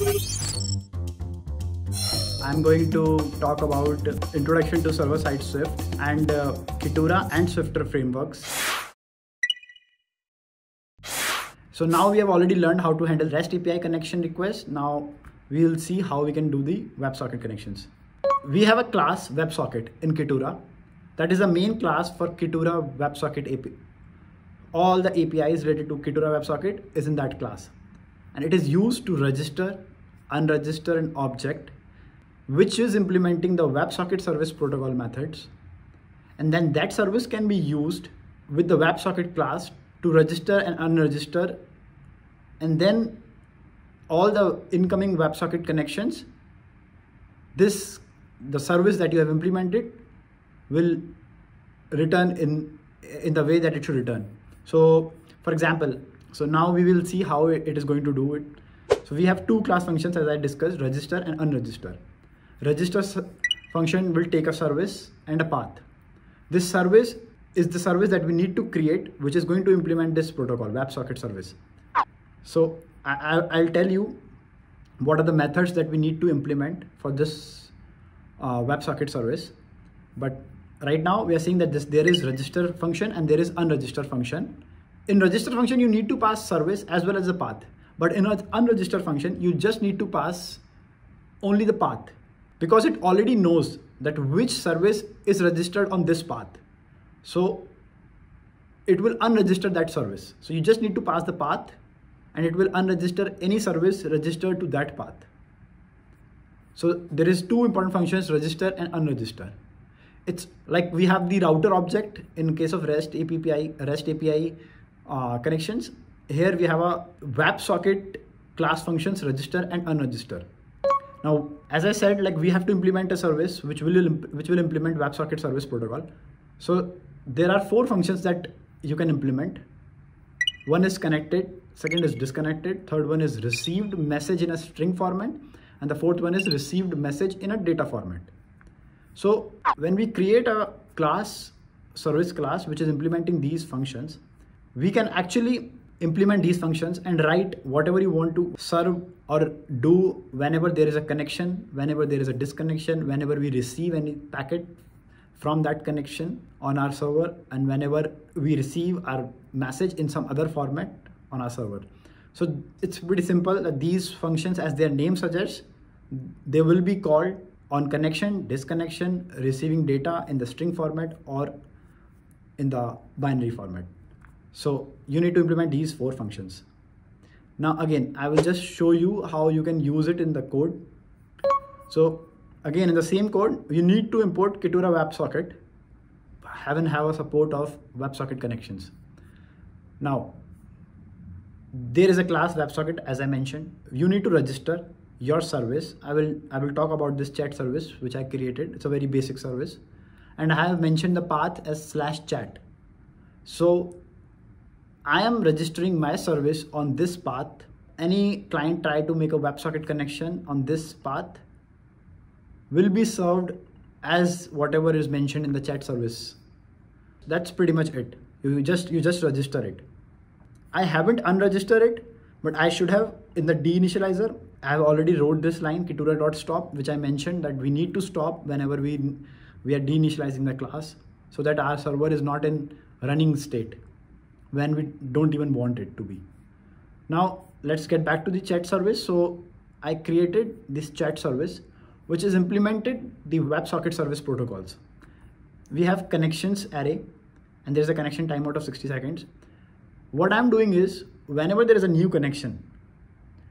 I'm going to talk about introduction to server-side Swift and uh, Kitura and Swifter frameworks. So now we have already learned how to handle REST API connection requests. Now we will see how we can do the WebSocket connections. We have a class WebSocket in Kitura. That is the main class for Kitura WebSocket API. All the APIs related to Kitura WebSocket is in that class. And it is used to register, unregister an object, which is implementing the WebSocket service protocol methods. And then that service can be used with the WebSocket class to register and unregister and then all the incoming WebSocket connections, this the service that you have implemented will return in in the way that it should return. So for example, so now we will see how it is going to do it. So we have two class functions as I discussed, register and unregister. Register function will take a service and a path. This service is the service that we need to create, which is going to implement this protocol, WebSocket service. So I, will tell you what are the methods that we need to implement for this uh, WebSocket service. But right now we are seeing that this there is register function and there is unregister function. In register function, you need to pass service as well as the path. But in an unregistered function, you just need to pass only the path because it already knows that which service is registered on this path. So it will unregister that service. So you just need to pass the path and it will unregister any service registered to that path. So there is two important functions, register and unregister. It's like we have the router object in case of REST API, REST API uh, connections. Here we have a WebSocket class functions register and unregister. Now, as I said, like we have to implement a service which will which will implement WebSocket service protocol. So there are four functions that you can implement. One is connected, second is disconnected, third one is received message in a string format, and the fourth one is received message in a data format. So when we create a class, service class, which is implementing these functions, we can actually implement these functions and write whatever you want to serve or do whenever there is a connection, whenever there is a disconnection, whenever we receive any packet from that connection on our server and whenever we receive our message in some other format on our server. So it's pretty simple that these functions as their name suggests, they will be called on connection, disconnection, receiving data in the string format or in the binary format. So you need to implement these four functions. Now again, I will just show you how you can use it in the code. So again, in the same code, you need to import Kitura WebSocket, have and have a support of WebSocket connections. Now, there is a class WebSocket, as I mentioned. You need to register your service. I will, I will talk about this chat service, which I created. It's a very basic service. And I have mentioned the path as slash chat. So I am registering my service on this path. Any client try to make a WebSocket connection on this path will be served as whatever is mentioned in the chat service. That's pretty much it. You just you just register it. I haven't unregistered it, but I should have in the deinitializer. I have already wrote this line kitura.stop, which I mentioned that we need to stop whenever we we are deinitializing the class so that our server is not in running state when we don't even want it to be. Now let's get back to the chat service. So I created this chat service, which is implemented the WebSocket service protocols. We have connections array and there's a connection timeout of 60 seconds. What I'm doing is whenever there is a new connection,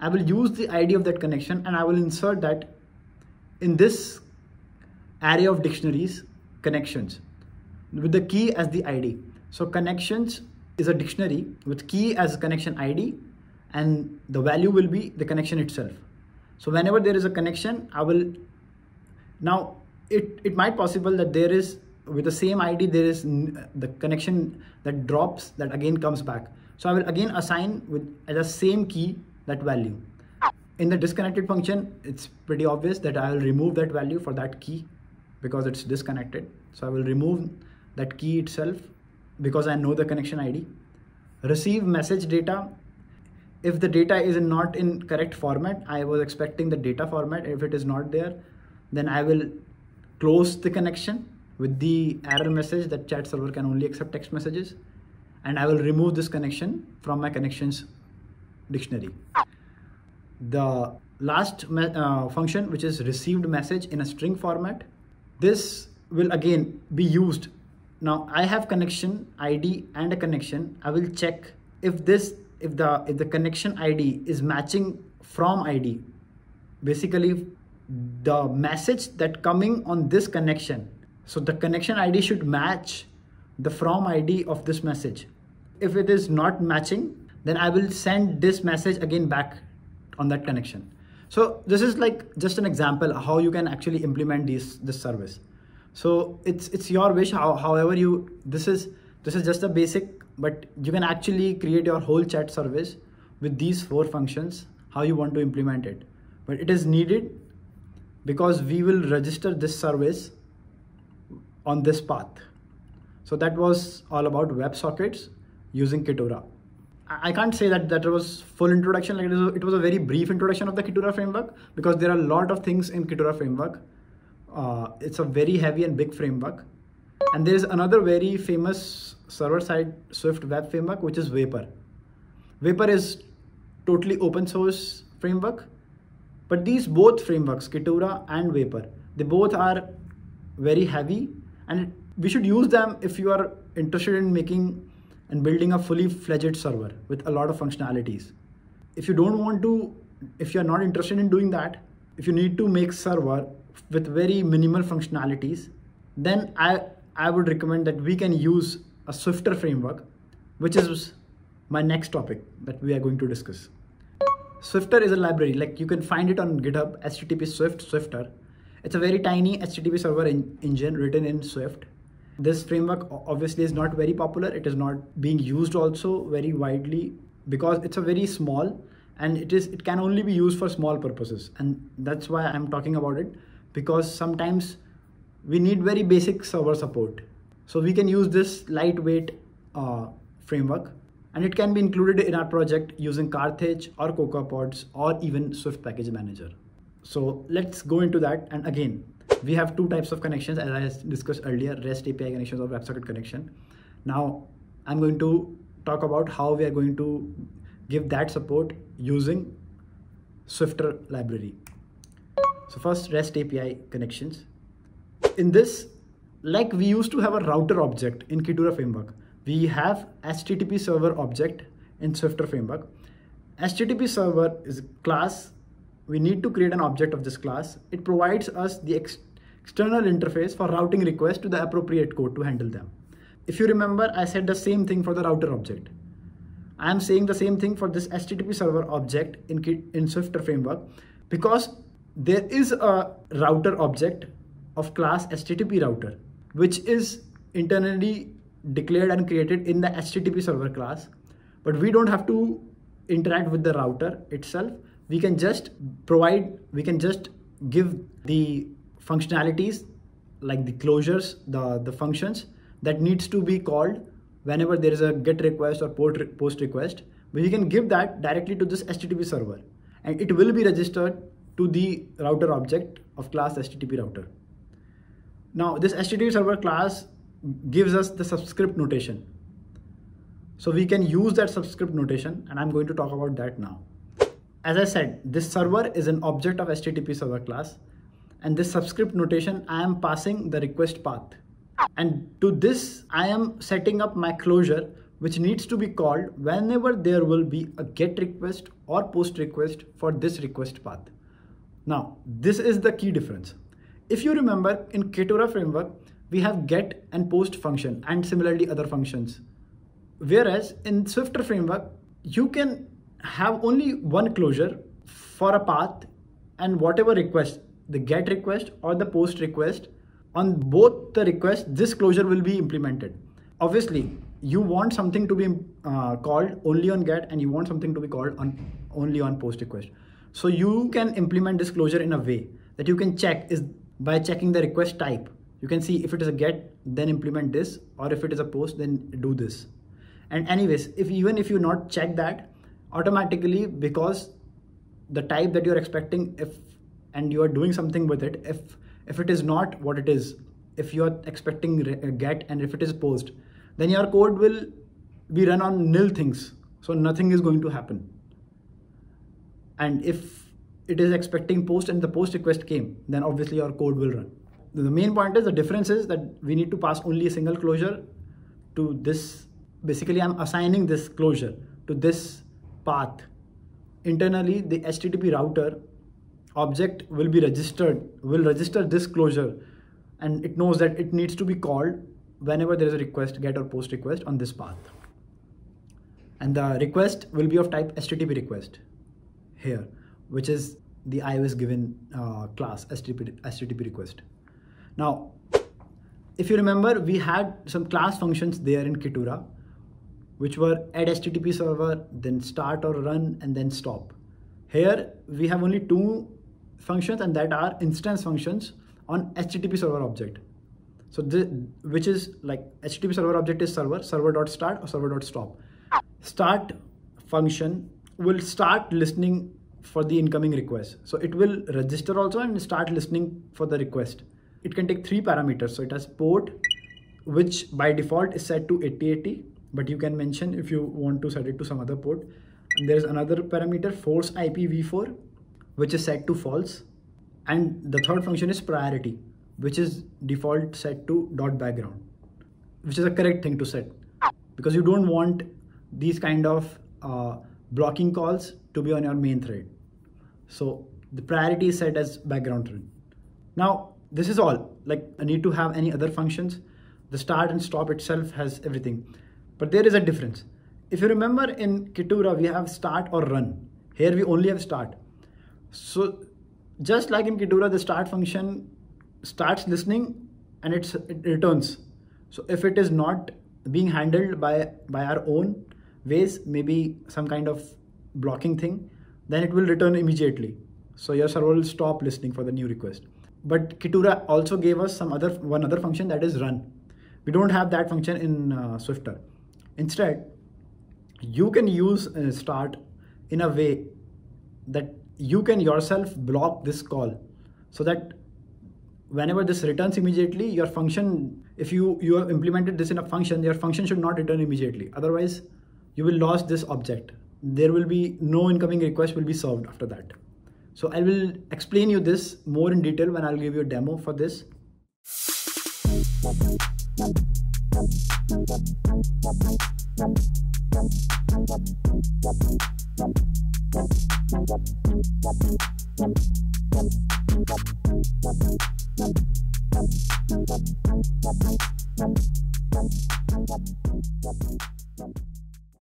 I will use the ID of that connection and I will insert that in this array of dictionaries connections with the key as the ID. So connections is a dictionary with key as connection ID and the value will be the connection itself. So whenever there is a connection, I will now it, it might possible that there is with the same ID, there is the connection that drops that again comes back. So I will again assign with the same key that value. In the disconnected function, it's pretty obvious that I will remove that value for that key because it's disconnected. So I will remove that key itself because I know the connection ID. Receive message data. if the data is not in correct format i was expecting the data format if it is not there then i will close the connection with the error message that chat server can only accept text messages and i will remove this connection from my connections dictionary the last uh, function which is received message in a string format this will again be used now i have connection id and a connection. I will check if this if the if the connection id is matching from id basically the message that coming on this connection. So the connection id should match the from id of this message. If it is not matching then i will send this message again back on that connection. So this is like just an example how you can actually implement this this service so it's it's your wish how, however you this is this is just a basic but you can actually create your whole chat service with these four functions how you want to implement it but it is needed because we will register this service on this path so that was all about WebSockets using Kitura. I can't say that that was full introduction. Like it was, a, it was a very brief introduction of the Kitura framework because there are a lot of things in Kitura framework. Uh, it's a very heavy and big framework. And there is another very famous server-side Swift web framework, which is Vapor. Vapor is totally open source framework, but these both frameworks, Kitura and Vapor, they both are very heavy and we should use them if you are interested in making and building a fully fledged server with a lot of functionalities. If you don't want to, if you're not interested in doing that, if you need to make server with very minimal functionalities, then I, I would recommend that we can use a Swifter framework, which is my next topic that we are going to discuss. Swifter is a library, like you can find it on GitHub, HTTP Swift Swifter. It's a very tiny HTTP server in, engine written in Swift. This framework obviously is not very popular. It is not being used also very widely because it's a very small and it is it can only be used for small purposes and that's why I'm talking about it because sometimes we need very basic server support so we can use this lightweight uh, framework and it can be included in our project using Carthage or CocoaPods or even Swift Package Manager. So let's go into that. And again, we have two types of connections as I discussed earlier, REST API connections or WebSocket connection. Now I'm going to talk about how we are going to give that support using Swifter library. So first REST API connections. In this like we used to have a router object in Kitura framework. We have HTTP server object in Swifter framework. HTTP server is a class. We need to create an object of this class. It provides us the ex external interface for routing requests to the appropriate code to handle them. If you remember, I said the same thing for the router object. I am saying the same thing for this HTTP server object in, in Swifter framework because there is a router object of class HTTP router which is internally declared and created in the HTTP server class. But we don't have to interact with the router itself. We can just provide, we can just give the functionalities like the closures, the, the functions that needs to be called whenever there is a get request or post request. We can give that directly to this HTTP server and it will be registered to the router object of class HTTP router. Now this HTTP server class gives us the subscript notation. So we can use that subscript notation and I'm going to talk about that now. As I said, this server is an object of HTTP server class and this subscript notation, I am passing the request path. And to this, I am setting up my closure which needs to be called whenever there will be a get request or post request for this request path. Now, this is the key difference. If you remember in Kitura framework, we have get and post function and similarly other functions. Whereas in Swifter framework, you can have only one closure for a path and whatever request, the get request or the post request, on both the requests, this closure will be implemented. Obviously, you want something to be uh, called only on get and you want something to be called on only on post request. So you can implement disclosure in a way that you can check is by checking the request type. You can see if it is a get, then implement this, or if it is a post, then do this. And anyways, if even if you not check that, automatically because the type that you're expecting if and you are doing something with it if if it is not what it is if you're expecting get and if it is post then your code will be run on nil things so nothing is going to happen and if it is expecting post and the post request came then obviously your code will run. The main point is the difference is that we need to pass only a single closure to this basically i'm assigning this closure to this path. Internally the http router object will be registered will register this closure. And it knows that it needs to be called whenever there is a request get or post request on this path. And the request will be of type http request here which is the ios given uh, class http, HTTP request. Now if you remember we had some class functions there in kitura which were add http server then start or run and then stop. Here we have only two functions and that are instance functions on http server object. So this which is like http server object is server server dot start or server dot stop. Start function will start listening for the incoming request. So it will register also and start listening for the request. It can take three parameters. So it has port which by default is set to 8080 but you can mention if you want to set it to some other port. And there's another parameter force ipv4 which is set to false. And the third function is priority which is default set to dot background which is a correct thing to set. Because you don't want these kind of uh, blocking calls to be on your main thread so the priority is set as background run now this is all like i need to have any other functions the start and stop itself has everything but there is a difference. If you remember in Kitura, we have start or run. Here we only have start. So just like in Kitura, the start function starts listening and it returns. So if it is not being handled by, by our own ways, maybe some kind of blocking thing, then it will return immediately. So your server will stop listening for the new request. But Kitura also gave us some other one other function that is run. We don't have that function in uh, Swifter. Instead, you can use uh, start in a way that you can yourself block this call so that whenever this returns immediately, your function, if you, you have implemented this in a function, your function should not return immediately. Otherwise, you will lose this object. There will be no incoming request will be served after that. So I will explain you this more in detail when I'll give you a demo for this.